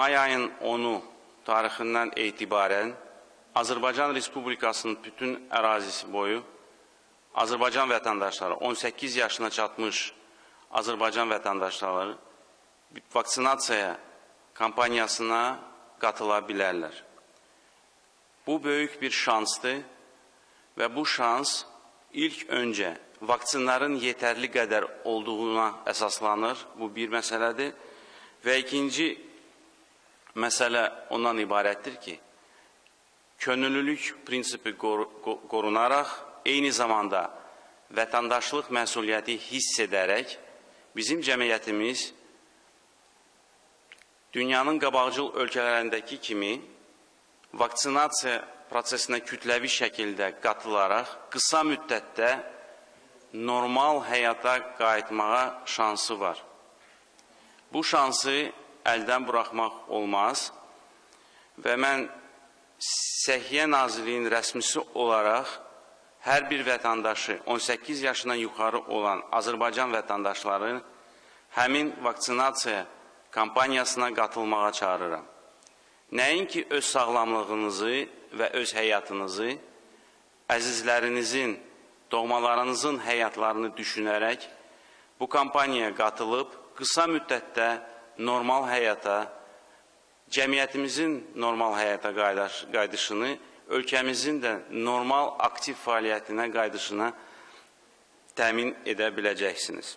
may ayın 10-u tarixindən etibarən Azərbaycan Respublikasının bütün ərazisi boyu Azərbaycan vətəndaşları 18 yaşına çatmış Azərbaycan vətəndaşları vaksinasiya kampaniyasına qatıla bilərlər. Bu böyük bir şansdır və bu şans ilk öncə vaksinlərin yetərli qədər olduğuna əsaslanır. Bu bir məsələdir. Və ikinci məsələ ondan ibarətdir ki, könüllülük prinsipi qorunaraq, eyni zamanda vətəndaşlıq məsuliyyəti hiss edərək, bizim cəmiyyətimiz dünyanın qabaqcıl ölkələrindəki kimi vaksinasiya prosesinə kütləvi şəkildə qatılaraq qısa müddətdə normal həyata qayıtmağa şansı var. Bu şansı əldən buraxmaq olmaz və mən Səhiyyə Nazirliyinin rəsmisi olaraq hər bir vətəndaşı 18 yaşından yuxarı olan Azərbaycan vətəndaşları həmin vaksinasiya kampaniyasına qatılmağa çağırıram. Nəinki öz sağlamlığınızı və öz həyatınızı, əzizlərinizin, doğmalarınızın həyatlarını düşünərək bu kampaniyaya qatılıb qısa müddətdə normal həyata, cəmiyyətimizin normal həyata qaydışını, ölkəmizin də normal aktiv fəaliyyətinə qaydışına təmin edə biləcəksiniz.